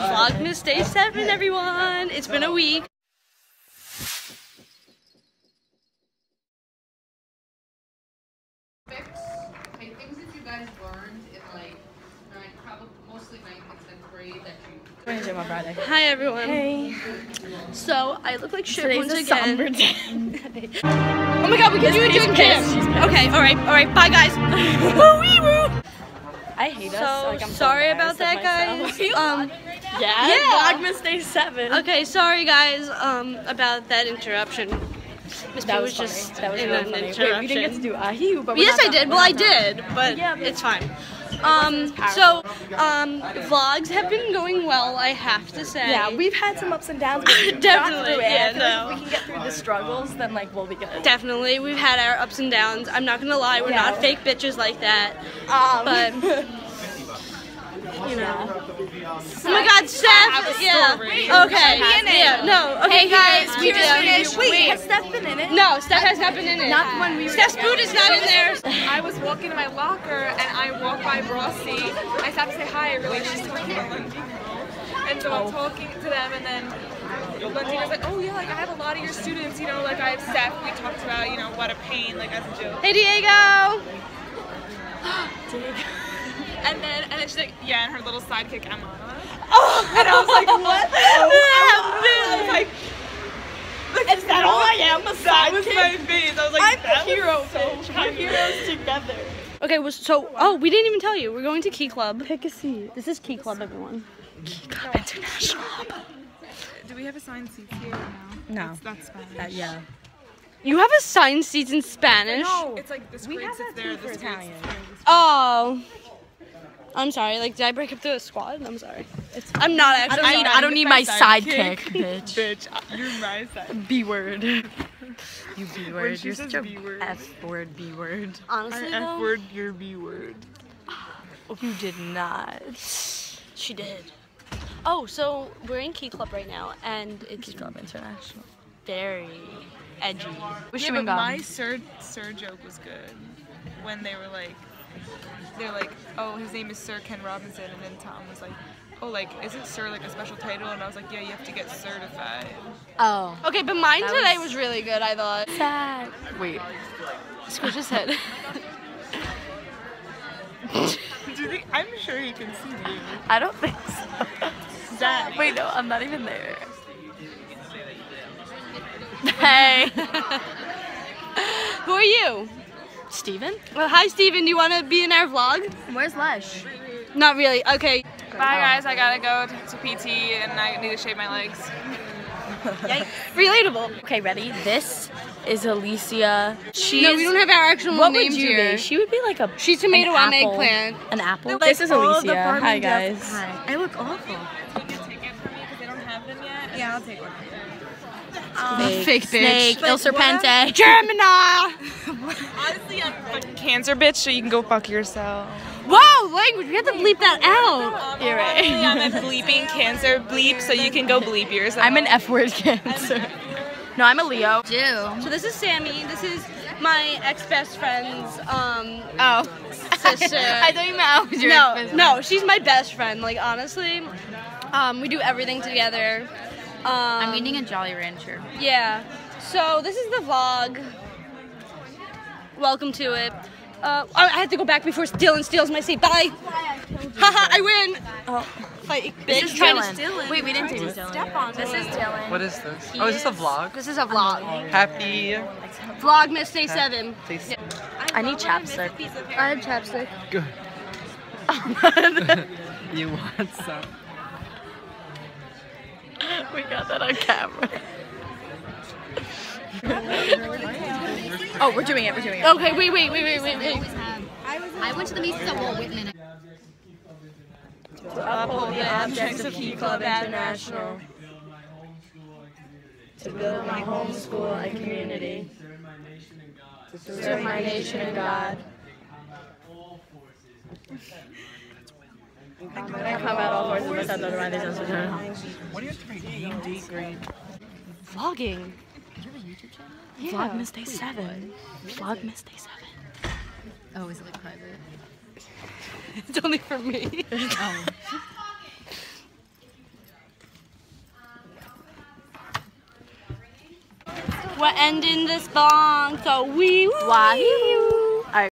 Vlogmas Day 7, everyone! It's been a week. Okay, things that you guys learned in like, ninth, probably mostly ninth and tenth grade that you. Hi, everyone. Hey. So, I look like shit once Today's a again. somber day. Oh my god, we can do a drink jam. Okay, alright, alright, bye guys. woo wee woo! I hate us. So, Like, I'm so sorry about that, of guys. Um, yeah. Yeah. Vlogmas Day 7. okay, sorry guys, um, about that interruption. Miss P That was, was, just. That was in really an funny. interruption. Wait, we didn't get to do ahiu, but we're Yes, not I did. Well, I did, but Yeah, it's fine. Um, so, um, vlogs have been going well, I have to say. Yeah, we've had some ups and downs, but we got Definitely, through it. yeah, I like no. if we can get through the struggles, then like we'll be good. Definitely, we've had our ups and downs. I'm not gonna lie, we're Yeah. not fake bitches like that. Um, But, you know. Oh my god, Steph! Yeah. Okay. Yeah, no. Okay, guys, we do. Wait, has Steph been in it? No, Steph has not been in it. Not when we were Steph's boot is not in there. I was walking to my locker and I walked by Brossi. I stopped to say hi. I realized she's talking to Lindsay. And so I'm oh. talking to them and then Lindsay was like, oh yeah, like I have a lot of your students, you know, like I have Steph. We talked about, you know, what a pain, like as a joke. Hey, Diego! Diego. And then and then she's like, yeah, and her little sidekick Emma. Oh, And I was like, what? I was like, Is that all I am? A that was my face. I was like, I'm that the hero, was so bitch. We're heroes together. Okay, well, so oh, we didn't even tell you. We're going to Key Club. Pick a seat. This is Key Club, everyone. Key Club International. Do we have assigned seats here or no? No. That's, that's Spanish. Uh, yeah. You have assigned seats in Spanish. No, it's like this We grade have sits that there, for this grade Italian. sits there. Oh. I'm sorry. Like, did I break up the squad? I'm sorry. I'm not actually. I, sorry. I don't need my sidekick. bitch. Bitch, you're my side. B word. You B When word. she You're says such a B word. F word, B word. Honestly, F though, word, your B word. You did not. she did. Oh, so we're in Key Club right now, and it's Key Club International. very edgy. Wish Yeah, but my sir, sir joke was good. When they were like, they're like, oh, his name is Sir Ken Robinson, and then Tom was like, oh, like, isn't Sir like a special title? And I was like, yeah, you have to get certified. Oh. Okay, but mine That today was- was really good. I thought. Sad. Wait. Squish his head. Do you think? I'm sure he can see you. I don't think so. That. Wait, no, I'm not even there. Hey. Who are you? Steven? Well, hi, Steven. Do you want to be in our vlog? Where's Lesh? Not really. Okay. Bye, guys. I gotta go to, to PT, and I need to shave my legs. Relatable. Okay, ready? This is Alicia. She no, we don't have our actual What names would you here. be? She would be like a She's tomato, an I'm apple. eggplant. An apple. Like this is all of the Alicia. Hi guys. Hi. I look awful. Can you take it from me because they don't have them yet? Yeah, I'll take one. Fake bitch. Snake, Il Serpente. Gemini. Honestly, I'm a cancer bitch, so you can go fuck yourself. Whoa, language. We have to bleep that out. You're right. I'm a bleeping cancer bleep, so you can go bleep yourself. I'm an F word cancer. No, I'm a Leo. So this is Sammy. This is my ex-best friend's um Oh. sister. I thought you meant I was your no, ex-best no, she's my best friend. Like honestly, um, we do everything together. Um, I'm eating a Jolly Rancher. Yeah. So this is the vlog. Welcome to it. Uh, I I have to go back before Dylan steals my seat. Bye. Haha, I win. Oh. Like, This bitch is trying to Dylan. steal it. Wait, we didn't take Dylan. This is Dylan. What is this? Oh, is this a vlog? This is a vlog. Happy. Vlogmas Day 7. Taste. I need chapstick. I have chapstick. Good. You want some? We got that on camera. oh, we're doing it. We're doing it. Okay, wait, wait, wait, wait, wait, wait. I went to the Macy's at Walt Whitman. Uphold the objects of Key Club International. To build my home, school, and community. To serve my nation and God. I have all horses de besando el mar de San What are your three D grade? Vlogging. Do you have a YouTube channel? Yeah. Vlogmas Day 7. Vlogmas Day 7. Oh, is it like private? it's only for me. We're ending this bong, so we. Wahoo!